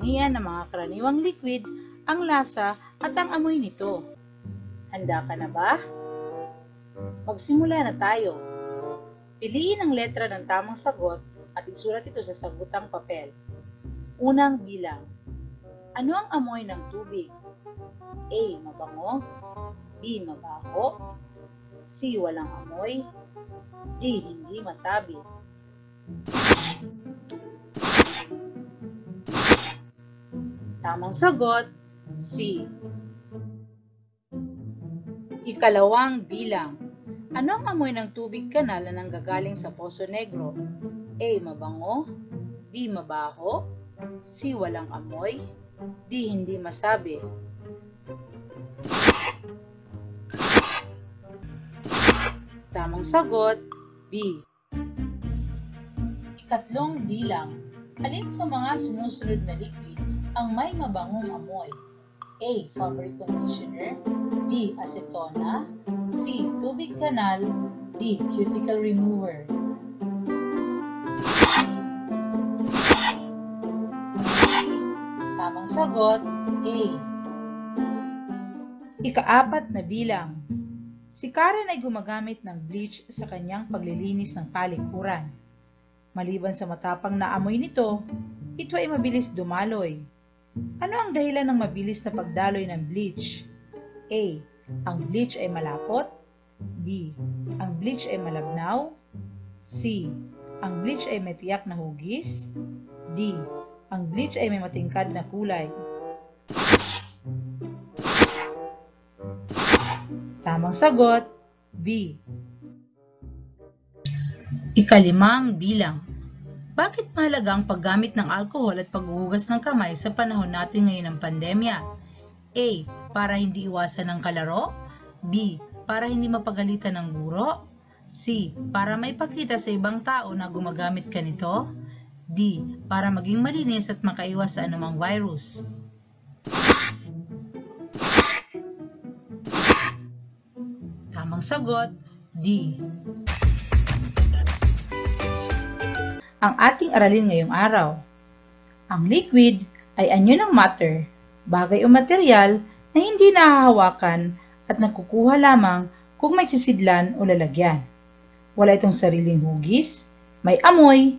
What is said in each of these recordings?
Iyan ng mga karaniwang liquid, ang lasa at ang amoy nito. Handa ka na ba? Magsimula na tayo. Piliin ang letra ng tamang sagot at isulat ito sa sagutang papel. Unang bilang. Ano ang amoy ng tubig? A. Mabango B. Mabaho C. Walang amoy D. Hindi masabi Tamang sagot, C. Ikalawang bilang. Ano ang amoy ng tubig kanal na nanggagaling sa Poso Negro? A. Mabango B. Mabaho C. Walang amoy D. Hindi masabi Tamang sagot, B. Ikatlong bilang. Alin sa mga sumusunod na liquid ang may mabangong amoy? A. Fabric conditioner B. Acetona C. Tubig kanal D. Cuticle remover Tamang sagot A. Ikaapat na bilang. Si Karen ay gumagamit ng bleach sa kanyang paglilinis ng palikuran. Maliban sa matapang na amoy nito, ito ay mabilis dumaloy. Ano ang dahilan ng mabilis na pagdaloy ng bleach? A. Ang bleach ay malapot. B. Ang bleach ay malabnaw. C. Ang bleach ay may tiyak na hugis. D. Ang bleach ay may matingkad na kulay. Tamang sagot, B. Ikalimang bilang. Bakit mahalaga ang paggamit ng alkohol at paghuhugas ng kamay sa panahon natin ngayon ng pandemya? A. Para hindi iwasan ng kalaro. B. Para hindi mapagalitan ng guro. C. Para maipakita sa ibang tao na gumagamit ka nito. D. Para maging malinis at makaiwas sa anumang virus. Tamang sagot, D. Ang ating aralin ngayong araw. Ang liquid ay anyo ng matter, bagay o material na hindi nahahawakan at nakukuha lamang kung may sisidlan o lalagyan. Wala itong sariling hugis, may amoy,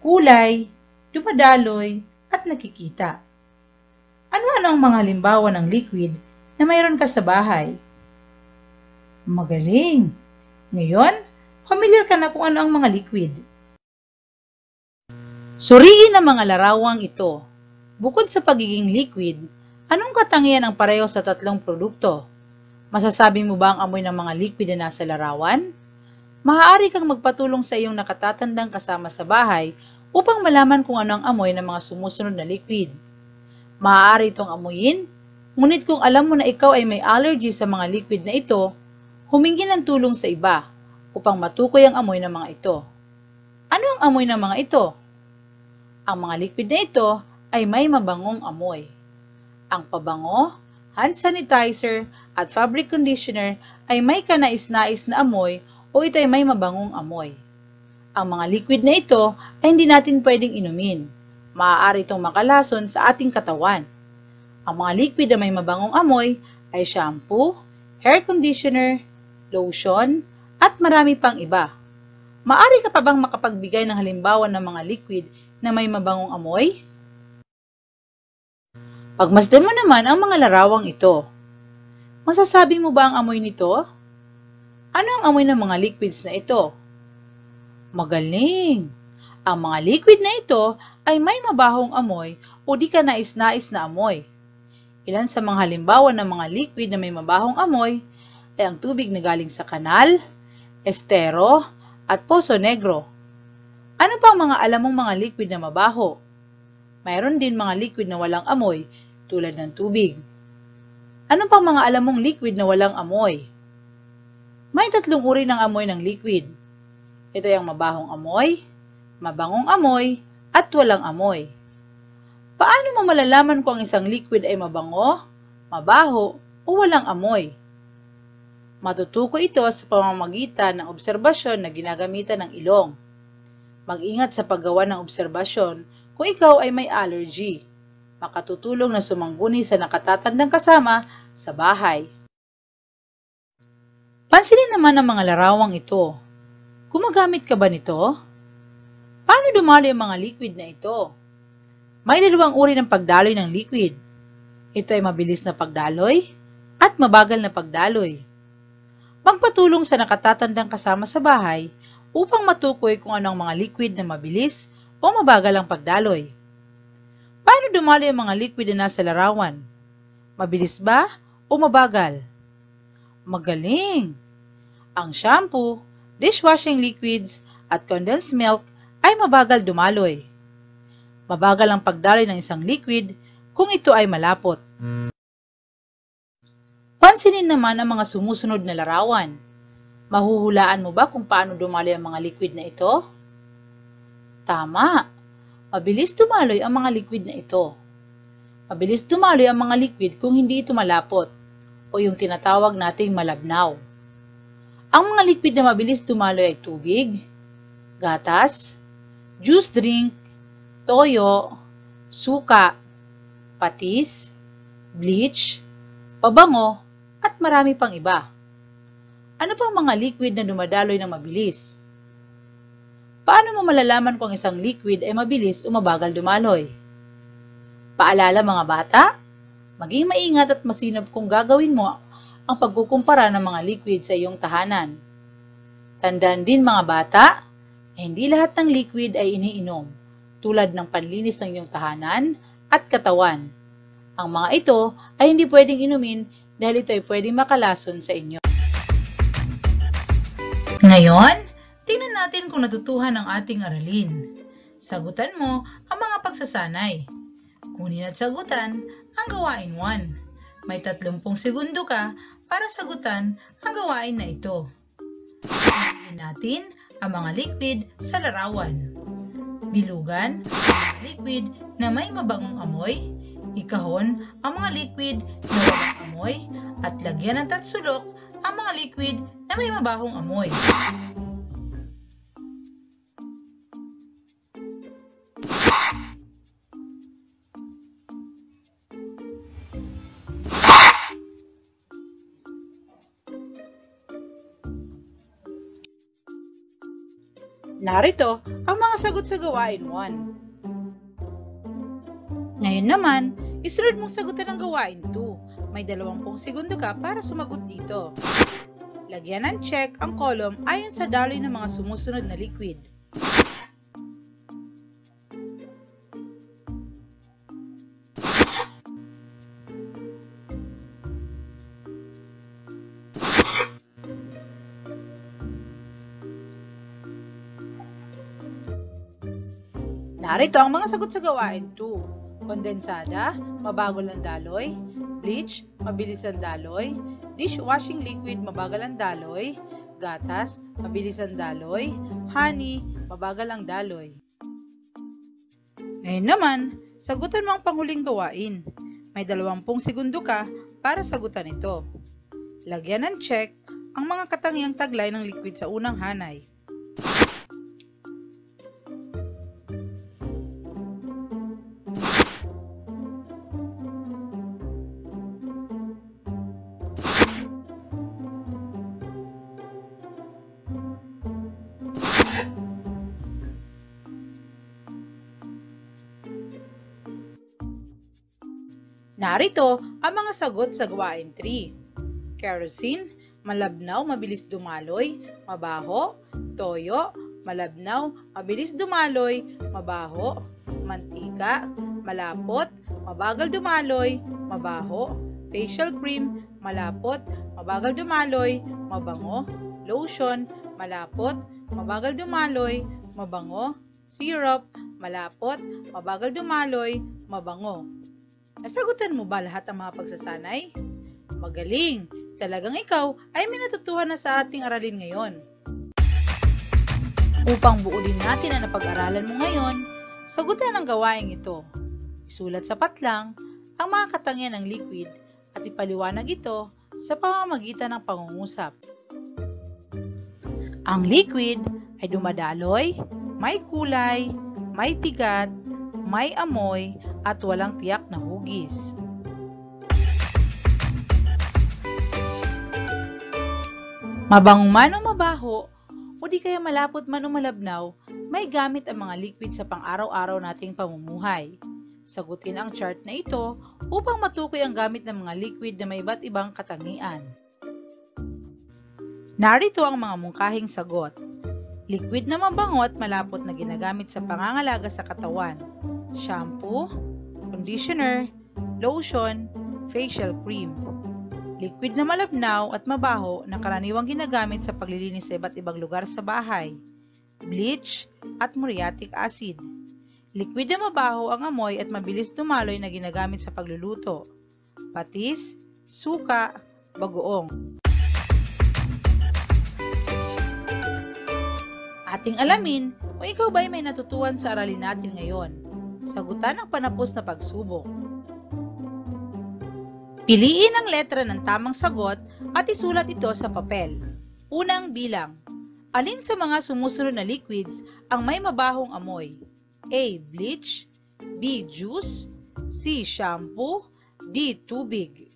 kulay, dumadaloy, at nakikita. Ano-ano ang mga halimbawa ng liquid na mayroon ka sa bahay? Magaling! Ngayon, familiar ka na kung ano ang mga liquid. Suriin ang mga larawang ito. Bukod sa pagiging liquid, anong katangian ang pareho sa tatlong produkto? Masasabi mo ba ang amoy ng mga liquid na nasa larawan? Maaari kang magpatulong sa iyong nakatatandang kasama sa bahay upang malaman kung ano ang amoy ng mga sumusunod na liquid. Maaari itong amuyin, ngunit kung alam mo na ikaw ay may allergy sa mga liquid na ito, humingi ng tulong sa iba upang matukoy ang amoy ng mga ito. Ano ang amoy ng mga ito? Ang mga liquid na ito ay may mabangong amoy. Ang pabango, hand sanitizer, at fabric conditioner ay may kanais-nais na amoy o ito ay may mabangong amoy. Ang mga liquid na ito ay hindi natin pwedeng inumin. Maaari itong makalason sa ating katawan. Ang mga liquid na may mabangong amoy ay shampoo, hair conditioner, lotion, at marami pang iba. Maari ka pa bang makapagbigay ng halimbawa ng mga liquid na may mabangong amoy? Pagmasdan mo naman ang mga larawang ito. Masasabi mo ba ang amoy nito? Ano ang amoy ng mga liquids na ito? Magaling! Ang mga liquid na ito ay may mabahong amoy o di ka nais-nais na amoy. Ilan sa mga halimbawa ng mga liquid na may mabahong amoy ay ang tubig na galing sa kanal, estero, at poso negro. Ano pa ang mga alam mong mga liquid na mabaho? Mayroon din mga liquid na walang amoy tulad ng tubig. Ano pang mga alam mong liquid na walang amoy? May tatlong uri ng amoy ng liquid. Ito ay ang mabahong amoy, mabangong amoy, at walang amoy. Paano mo malalaman kung ang isang liquid ay mabango, mabaho, o walang amoy? Matutukoy ito sa pamamagitan ng obserbasyon na ginagamitan ng ilong. Mag-ingat sa paggawa ng obserbasyon kung ikaw ay may allergy. makatutulong na sumangguni sa nakatatandang kasama sa bahay. Pansinin naman ang mga larawang ito. Gumagamit ka ba nito? Paano dumaloy ang mga liquid na ito? May dalawang uri ng pagdaloy ng liquid. Ito ay mabilis na pagdaloy at mabagal na pagdaloy. Magpatulong sa nakatatandang kasama sa bahay upang matukoy kung anong mga liquid na mabilis o mabagal ang pagdaloy. Paano dumaloy ang mga liquid na nasa larawan? Mabilis ba o mabagal? Magaling! Ang shampoo, dishwashing liquids at condensed milk ay mabagal dumaloy. Mabagal ang pagdaloy ng isang liquid kung ito ay malapot. Pansinin naman ang mga sumusunod na larawan. Mahuhulaan mo ba kung paano dumaloy ang mga liquid na ito? Tama! Mabilis dumaloy ang mga liquid na ito. Mabilis dumaloy ang mga liquid kung hindi ito malapot o yung tinatawag nating malabnaw. Ang mga liquid na mabilis dumaloy ay tubig, gatas, juice drink, toyo, suka, patis, bleach, pabango, at marami pang iba. Ano pang mga liquid na dumadaloy ng mabilis? Paano mo malalaman kung isang liquid ay mabilis o mabagal dumaloy? Paalala mga bata, maging maingat at masinap kung gagawin mo ang pagkukumpara ng mga liquid sa iyong tahanan. Tandaan din mga bata, hindi lahat ng liquid ay iniinom, tulad ng panlinis ng iyong tahanan at katawan. Ang mga ito ay hindi pwedeng inumin dahil ito ay pwedeng makalason sa inyo. Ngayon, tingnan natin kung natutuhan ang ating aralin. Sagutan mo ang mga pagsasanay. Kunin at sagutan ang gawain 1. May 30 segundo ka para sagutan ang gawain na ito. Piliin natin ang mga liquid sa larawan. Bilugan ang liquid na may mabangong amoy, ikahon ang mga liquid na walang amoy, at lagyan ng tatsulok ang mga liquid na may mabahong amoy. Narito ang mga sagot sa gawain 1. Ngayon naman, isunod mong sagutan ang gawain 2. May 20 segundo ka para sumagot dito. Lagyan ng check ang column ayon sa daloy ng mga sumusunod na liquid. Narito ang mga sagot sa gawain 2. Kondensada, mabagal ang daloy. Bleach, mabilis ang daloy. Dishwashing liquid, mabagal ang daloy. Gatas, mabilis ang daloy. Honey, mabagal ang daloy. Ngayon naman, sagutan mo ang panghuling gawain. May 20 segundo ka para sagutan ito. Lagyan ng check ang mga katangiang taglay ng liquid sa unang hanay. Narito ang mga sagot sa gawain 3. Kerosene, malabnaw, mabilis dumaloy, mabaho. Toyo, malabnaw, mabilis dumaloy, mabaho. Mantika, malapot, mabagal dumaloy, mabaho. Facial cream, malapot, mabagal dumaloy, mabango. Lotion, malapot, mabagal dumaloy, mabango. Syrup, malapot, mabagal dumaloy, mabango. Nasagutan mo ba lahat ang mga pagsasanay? Magaling! Talagang ikaw ay may natutuhan na sa ating aralin ngayon. Upang buulin natin ang napag-aralan mo ngayon, sagutan ang gawaing ito. Isulat sa patlang ang mga katangian ng liquid at ipaliwanag ito sa pamamagitan ng pangungusap. Ang liquid ay dumadaloy, may kulay, may pigat, may amoy, at walang tiyak na hugis. Mabango man o mabaho, o di kaya malapot man o malabnaw, may gamit ang mga liquid sa pang-araw-araw nating pamumuhay. Sagutin ang chart na ito upang matukoy ang gamit ng mga liquid na may iba't ibang katangian. Narito ang mga mungkahing sagot. Liquid na mabango at malapot na ginagamit sa pangangalaga sa katawan. Shampoo, conditioner, lotion, facial cream. Liquid na malabnaw at mabaho na karaniwang ginagamit sa paglilinis sa iba't ibang lugar sa bahay. Bleach at muriatic acid. Liquid na mabaho ang amoy at mabilis dumaloy na ginagamit sa pagluluto. Patis, suka, bagoong. Ating alamin kung ikaw ba ay may natutuhan sa aralin natin ngayon. Sagutan ang panapos na pagsubok. Piliin ang letra ng tamang sagot at isulat ito sa papel. Unang bilang. Alin sa mga sumusunod na liquids ang may mabahong amoy? A. Bleach B. Juice C. Shampoo D. Tubig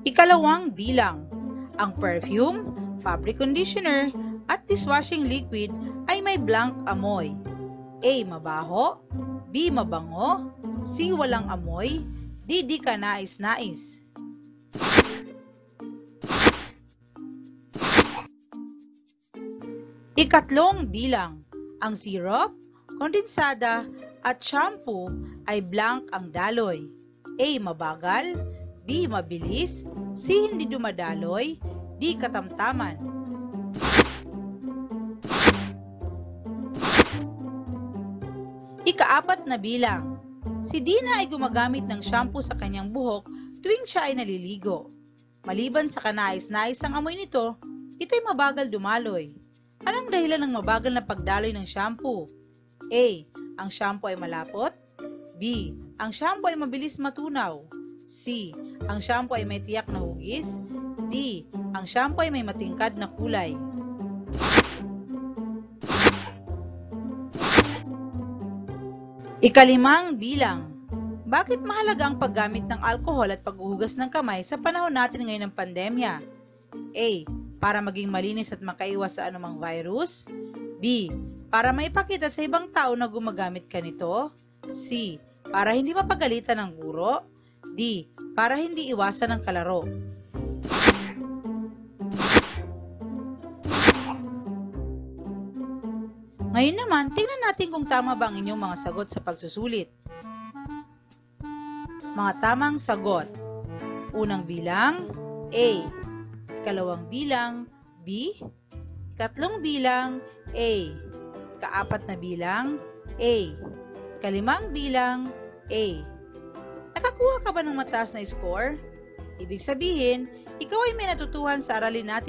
Ikalawang bilang. Ang perfume, fabric conditioner, at dishwashing liquid ay may blank amoy. A. Mabaho B. Mabango C. Walang amoy D. Di ka nais-nais Ikatlong bilang. Ang syrup, kondensada, at shampoo ay blank ang daloy. A. Mabagal B. Mabilis C. Hindi dumadaloy D. Katamtaman Ikaapat na bilang. Si Dina ay gumagamit ng shampoo sa kanyang buhok tuwing siya ay naliligo. Maliban sa kanais-nais ang amoy nito, ito'y mabagal dumaloy. Anong dahilan ng mabagal na pagdaloy ng shampoo? A. Ang shampoo ay malapot. B. Ang shampoo ay mabilis matunaw. C. Ang shampoo ay may tiyak na hugis. D. Ang shampoo ay may matingkad na kulay. Ikalimang bilang. Bakit mahalaga ang paggamit ng alkohol at paghuhugas ng kamay sa panahon natin ngayon ng pandemya? A. Para maging malinis at makaiwas sa anumang virus. B. Para maipakita sa ibang tao na gumagamit ka nito. C. Para hindi mapagalitan ng guro. D. Para hindi iwasan ng kalaro. Ngayon naman, tingnan natin kung tama ba ang inyong mga sagot sa pagsusulit. Mga tamang sagot. Unang bilang, A. Ikalawang bilang, B. Ikatlong bilang, A. Kaapat na bilang, A. Kalimang bilang, A. Nakakuha ka ba ng mataas na score? Ibig sabihin, ikaw ay may natutuhan sa aralin natin